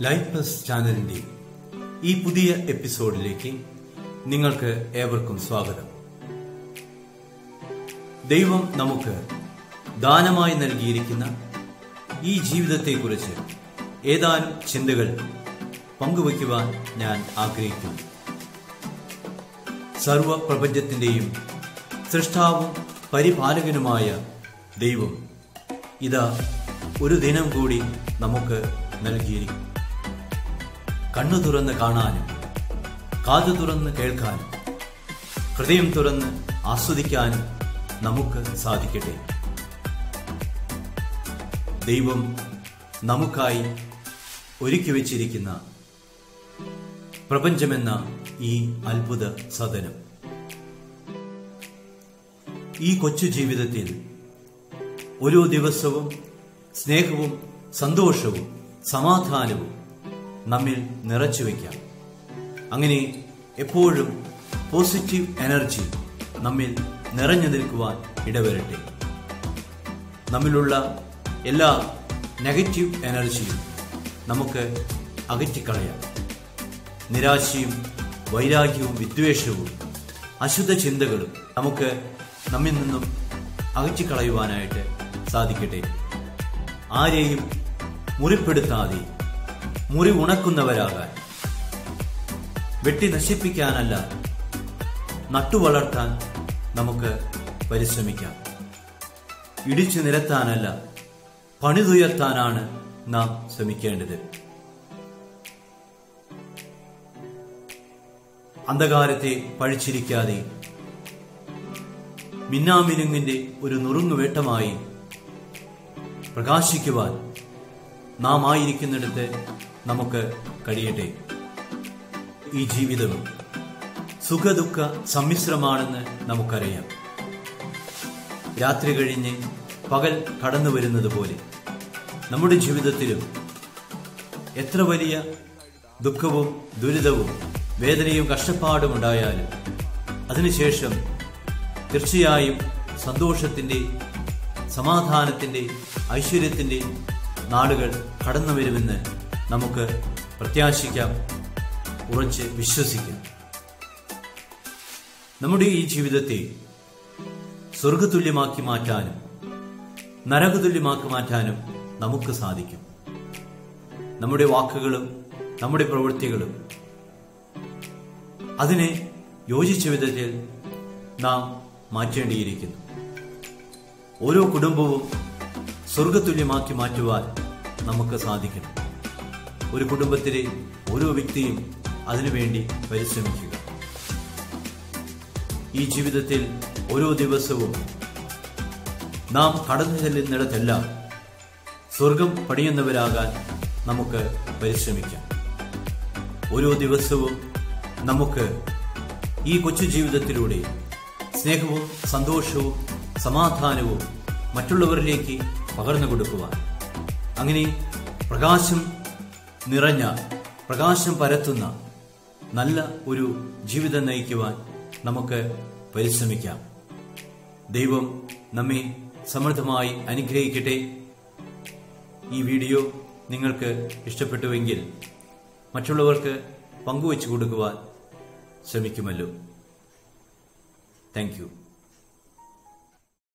Life plus ചാനലിന്റെ ഈ പുതിയ എപ്പിസോഡിലേക്ക് നിങ്ങൾക്ക് ഏവർക്കും സ്വാഗതം. ദൈവം നമുക്ക് ദാനമായി നൽകിയിരിക്കുന്ന ഈ ജീവിതത്തെക്കുറിച്ച് ഏതാനും ചിന്തകൾ പങ്കുവയ്ക്കുവാൻ ഞാൻ ആഗ്രഹിക്കുന്നു. സർവ പ്രപഞ്ചത്തിന്റെയും സൃഷ്ടാവും പരിപാലകനുമായ ദൈവം ഇതാ ഒരു ദിനം കൂടി നമുക്ക് നൽകിയിരിക്കും കണ്ണു തുറന്ന് കാണാനും കാതു തുറന്ന് കേൾക്കാനും ഹൃദയം തുറന്ന് ആസ്വദിക്കാനും നമുക്ക് സാധിക്കട്ടെ. ദൈവം നമുക്കായി ഒരുക്കി വച്ചിരിക്കുന്ന പ്രപഞ്ചമെന്ന ഈ അത്ഭുത സദനം ഈ കൊച്ചു ജീവിതത്തിൽ ഓരോ ദിവസവും സ്നേഹവും സന്തോഷവും സമാധാനവും നമ്മിൽ നിറച്ചു വയ്ക്കാം. അങ്ങനെ എപ്പോഴും പോസിറ്റീവ് എനർജി നമ്മിൽ നിറഞ്ഞു നിൽക്കുവാൻ ഇടവരട്ടെ. നമ്മിലുള്ള എല്ലാ നെഗറ്റീവ് എനർജിയും നമുക്ക് അകറ്റിക്കളയാം. നിരാശയും വൈരാഗ്യവും വിദ്വേഷവും അശുദ്ധ ചിന്തകളും നമുക്ക് നമ്മിൽ നിന്നും അകറ്റിക്കളയുവാനായിട്ട് സാധിക്കട്ടെ. ആരെയും മുറിപ്പെടുത്താതെ മുറി ഉണക്കുന്നവരാകാൻ. വെട്ടി നശിപ്പിക്കാനല്ല നട്ടുവളർത്താൻ നമുക്ക് പരിശ്രമിക്കാം. ഇടിച്ചു നിരത്താനല്ല പണിതുയർത്താനാണ് നാം ശ്രമിക്കേണ്ടത്. അന്ധകാരത്തെ പഴിച്ചിരിക്കാതെ മിന്നാമിനുങ്ങിന്റെ ഒരു നുറുങ്ങുവേട്ടമായി പ്രകാശിക്കുവാൻ നാം ആയിരിക്കുന്നിടത്ത് നമുക്ക് കഴിയട്ടെ. ഈ ജീവിതം സുഖദുഃഖ സമ്മിശ്രമാണെന്ന് നമുക്കറിയാം. രാത്രി കഴിഞ്ഞ് പകൽ കടന്നു വരുന്നത് പോലെ നമ്മുടെ ജീവിതത്തിലും എത്ര വലിയ ദുഃഖവും ദുരിതവും വേദനയും കഷ്ടപ്പാടും ഉണ്ടായാലും അതിനുശേഷം തീർച്ചയായും സന്തോഷത്തിന്റെ സമാധാനത്തിന്റെ ഐശ്വര്യത്തിന്റെ നാളുകൾ കടന്നു വരുമെന്ന് നമുക്ക് പ്രത്യാശിക്കാം ഉറച്ച് വിശ്വസിക്കാം. നമ്മുടെ ഈ ജീവിതത്തെ സ്വർഗതുല്യമാക്കി മാറ്റാനും നരകതുല്യമാക്കി മാറ്റാനും നമുക്ക് സാധിക്കും. നമ്മുടെ വാക്കുകളും നമ്മുടെ പ്രവൃത്തികളും അതിനെ യോജിച്ച വിധത്തിൽ നാം മാറ്റേണ്ടിയിരിക്കുന്നു. ഓരോ കുടുംബവും സ്വർഗതുല്യമാക്കി മാറ്റുവാൻ നമുക്ക് സാധിക്കണം. ഒരു കുടുംബത്തിലെ ഓരോ വ്യക്തിയും അതിനുവേണ്ടി പരിശ്രമിക്കുക. ഈ ജീവിതത്തിൽ ഓരോ ദിവസവും നാം കടന്നു ചെല്ലുന്നിടത്തെല്ലാം സ്വർഗം പണിയുന്നവരാകാൻ നമുക്ക് പരിശ്രമിക്കാം. ഓരോ ദിവസവും നമുക്ക് ഈ കൊച്ചു ജീവിതത്തിലൂടെ സ്നേഹവും സന്തോഷവും സമാധാനവും മറ്റുള്ളവരിലേക്ക് പകർന്നു കൊടുക്കുവാൻ. അങ്ങനെ പ്രകാശം നിറഞ്ഞ പ്രകാശം പരത്തുന്ന നല്ല ഒരു ജീവിതം നയിക്കുവാൻ നമുക്ക് പരിശ്രമിക്കാം. ദൈവം നമ്മെ സമൃദ്ധമായി അനുഗ്രഹിക്കട്ടെ. ഈ വീഡിയോ നിങ്ങൾക്ക് ഇഷ്ടപ്പെട്ടുവെങ്കിൽ മറ്റുള്ളവർക്ക് പങ്കുവച്ചു കൊടുക്കുവാൻ ശ്രമിക്കുമല്ലോ. താങ്ക്